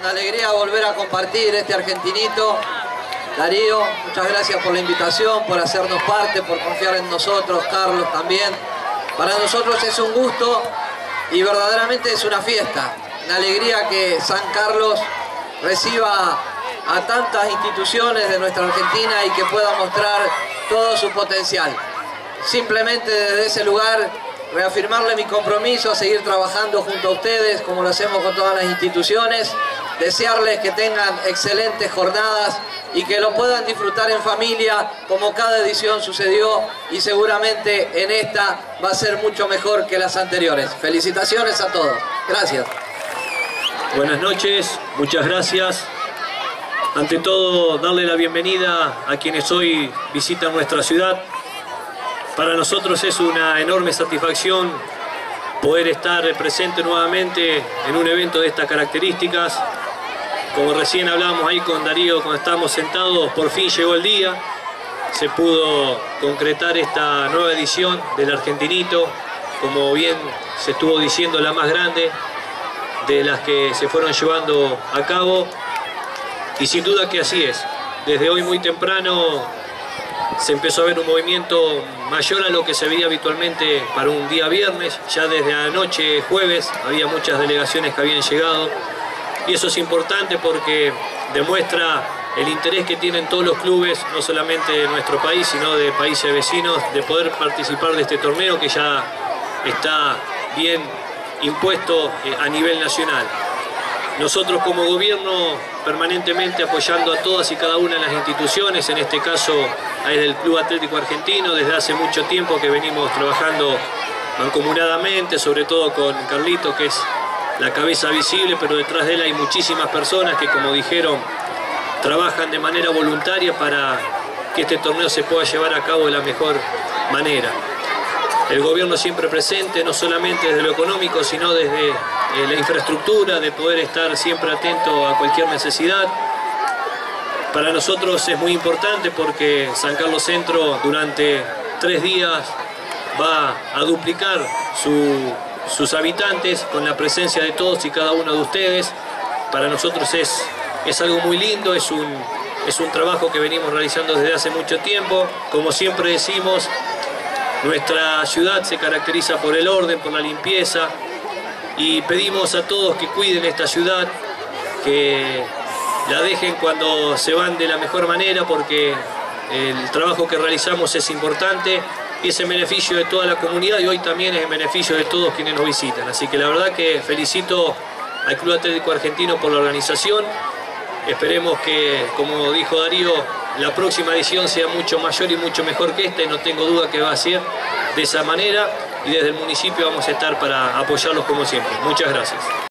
una alegría volver a compartir este argentinito. Darío, muchas gracias por la invitación, por hacernos parte, por confiar en nosotros, Carlos también. Para nosotros es un gusto y verdaderamente es una fiesta. Una alegría que San Carlos reciba a tantas instituciones de nuestra Argentina y que pueda mostrar todo su potencial. Simplemente desde ese lugar reafirmarle mi compromiso a seguir trabajando junto a ustedes como lo hacemos con todas las instituciones, desearles que tengan excelentes jornadas y que lo puedan disfrutar en familia como cada edición sucedió y seguramente en esta va a ser mucho mejor que las anteriores. Felicitaciones a todos. Gracias. Buenas noches, muchas gracias. Ante todo, darle la bienvenida a quienes hoy visitan nuestra ciudad. Para nosotros es una enorme satisfacción poder estar presente nuevamente en un evento de estas características. Como recién hablábamos ahí con Darío cuando estábamos sentados, por fin llegó el día. Se pudo concretar esta nueva edición del Argentinito, como bien se estuvo diciendo, la más grande de las que se fueron llevando a cabo y sin duda que así es. Desde hoy muy temprano se empezó a ver un movimiento mayor a lo que se veía habitualmente para un día viernes. Ya desde anoche, jueves, había muchas delegaciones que habían llegado. Y eso es importante porque demuestra el interés que tienen todos los clubes, no solamente de nuestro país, sino de países vecinos, de poder participar de este torneo que ya está bien impuesto eh, a nivel nacional. Nosotros como gobierno permanentemente apoyando a todas y cada una de las instituciones, en este caso desde el Club Atlético Argentino, desde hace mucho tiempo que venimos trabajando mancomunadamente, sobre todo con Carlito, que es la cabeza visible, pero detrás de él hay muchísimas personas que, como dijeron, trabajan de manera voluntaria para que este torneo se pueda llevar a cabo de la mejor manera el gobierno siempre presente, no solamente desde lo económico, sino desde eh, la infraestructura, de poder estar siempre atento a cualquier necesidad. Para nosotros es muy importante porque San Carlos Centro durante tres días va a duplicar sus habitantes con la presencia de todos y cada uno de ustedes. Para nosotros es, es algo muy lindo, es un, es un trabajo que venimos realizando desde hace mucho tiempo. Como siempre decimos, nuestra ciudad se caracteriza por el orden, por la limpieza y pedimos a todos que cuiden esta ciudad, que la dejen cuando se van de la mejor manera porque el trabajo que realizamos es importante y es en beneficio de toda la comunidad y hoy también es en beneficio de todos quienes nos visitan. Así que la verdad que felicito al Club Atlético Argentino por la organización. Esperemos que, como dijo Darío, la próxima edición sea mucho mayor y mucho mejor que esta y no tengo duda que va a ser de esa manera y desde el municipio vamos a estar para apoyarlos como siempre. Muchas gracias.